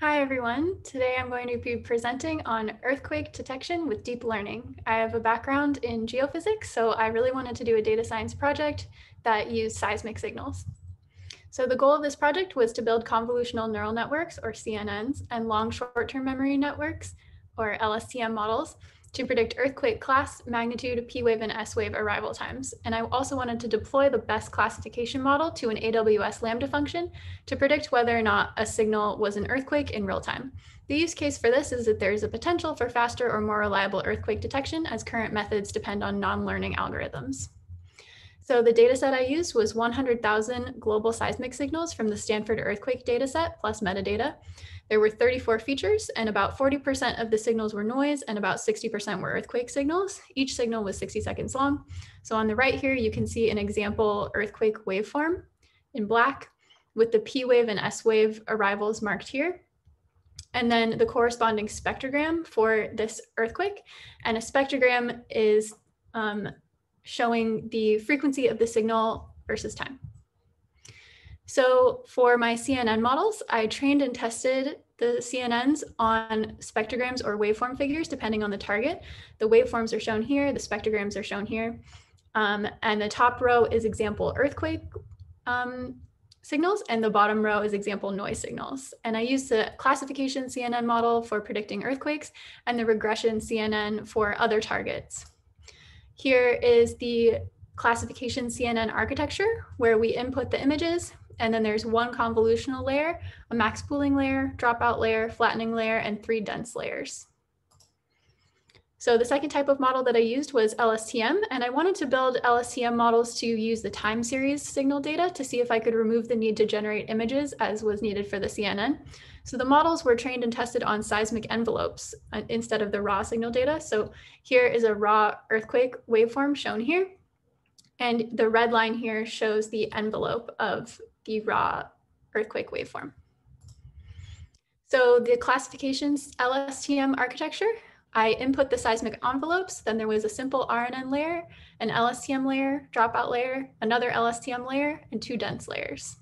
Hi, everyone. Today I'm going to be presenting on earthquake detection with deep learning. I have a background in geophysics, so I really wanted to do a data science project that used seismic signals. So the goal of this project was to build convolutional neural networks, or CNNs, and long short-term memory networks, or LSTM models, to predict earthquake class, magnitude, P wave, and S wave arrival times. And I also wanted to deploy the best classification model to an AWS Lambda function to predict whether or not a signal was an earthquake in real time. The use case for this is that there is a potential for faster or more reliable earthquake detection as current methods depend on non-learning algorithms. So the dataset I used was 100,000 global seismic signals from the Stanford earthquake dataset plus metadata. There were 34 features and about 40% of the signals were noise and about 60% were earthquake signals. Each signal was 60 seconds long. So on the right here, you can see an example earthquake waveform in black with the P wave and S wave arrivals marked here. And then the corresponding spectrogram for this earthquake. And a spectrogram is um, showing the frequency of the signal versus time. So for my CNN models, I trained and tested the CNNs on spectrograms or waveform figures, depending on the target. The waveforms are shown here, the spectrograms are shown here. Um, and the top row is example earthquake um, signals, and the bottom row is example noise signals. And I use the classification CNN model for predicting earthquakes and the regression CNN for other targets. Here is the classification CNN architecture where we input the images and then there's one convolutional layer, a max pooling layer, dropout layer, flattening layer, and three dense layers. So the second type of model that I used was LSTM, and I wanted to build LSTM models to use the time series signal data to see if I could remove the need to generate images as was needed for the CNN. So the models were trained and tested on seismic envelopes uh, instead of the raw signal data. So here is a raw earthquake waveform shown here. And the red line here shows the envelope of the raw earthquake waveform. So the classifications LSTM architecture, I input the seismic envelopes, then there was a simple RNN layer, an LSTM layer, dropout layer, another LSTM layer, and two dense layers.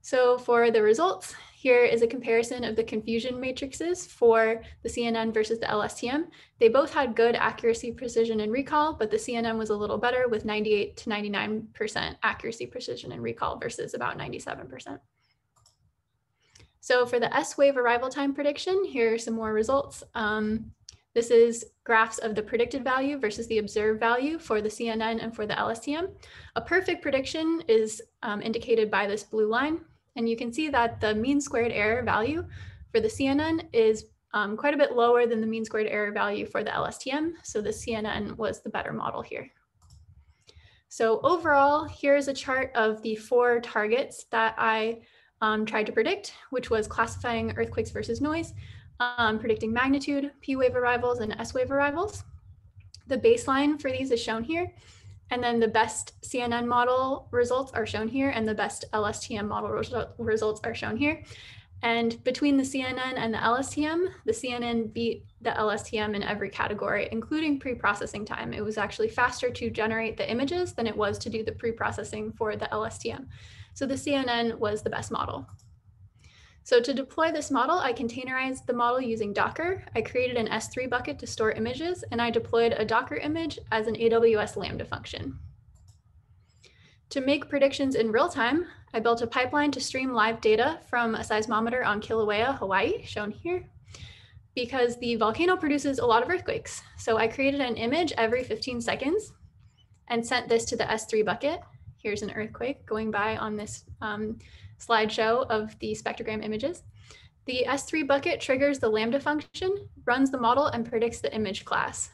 So for the results, here is a comparison of the confusion matrices for the CNN versus the LSTM. They both had good accuracy, precision, and recall, but the CNN was a little better with 98 to 99% accuracy, precision, and recall versus about 97%. So for the S wave arrival time prediction, here are some more results. Um, this is graphs of the predicted value versus the observed value for the CNN and for the LSTM. A perfect prediction is um, indicated by this blue line. And you can see that the mean squared error value for the CNN is um, quite a bit lower than the mean squared error value for the LSTM. So the CNN was the better model here. So overall, here's a chart of the four targets that I um, tried to predict, which was classifying earthquakes versus noise, um, predicting magnitude, P wave arrivals, and S wave arrivals. The baseline for these is shown here. And then the best CNN model results are shown here and the best LSTM model results are shown here. And between the CNN and the LSTM, the CNN beat the LSTM in every category, including pre-processing time. It was actually faster to generate the images than it was to do the pre-processing for the LSTM. So the CNN was the best model. So to deploy this model, I containerized the model using Docker. I created an S3 bucket to store images, and I deployed a Docker image as an AWS Lambda function. To make predictions in real time, I built a pipeline to stream live data from a seismometer on Kilauea, Hawaii, shown here, because the volcano produces a lot of earthquakes. So I created an image every 15 seconds and sent this to the S3 bucket. Here's an earthquake going by on this um, slideshow of the spectrogram images. The S3 bucket triggers the Lambda function, runs the model, and predicts the image class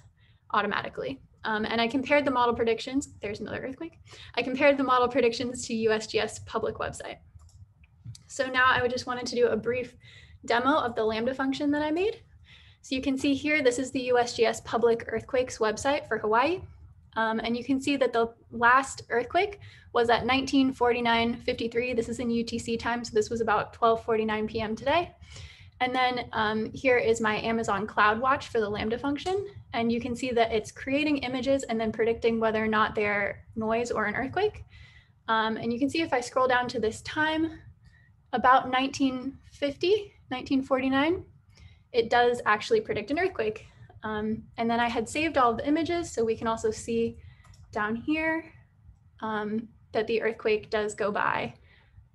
automatically. Um, and I compared the model predictions, there's another earthquake. I compared the model predictions to USGS public website. So now I would just wanted to do a brief demo of the Lambda function that I made. So you can see here, this is the USGS public earthquakes website for Hawaii. Um, and you can see that the last earthquake was at 1949.53. This is in UTC time, so this was about 12.49 p.m. today. And then um, here is my Amazon CloudWatch for the Lambda function. And you can see that it's creating images and then predicting whether or not they're noise or an earthquake. Um, and you can see if I scroll down to this time, about 1950, 1949, it does actually predict an earthquake. Um, and then I had saved all the images so we can also see down here um, that the earthquake does go by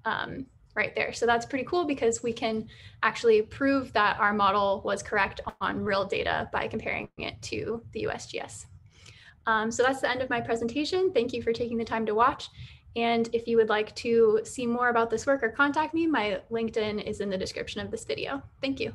um, right there. So that's pretty cool because we can actually prove that our model was correct on real data by comparing it to the USGS. Um, so that's the end of my presentation. Thank you for taking the time to watch. And if you would like to see more about this work or contact me, my LinkedIn is in the description of this video. Thank you.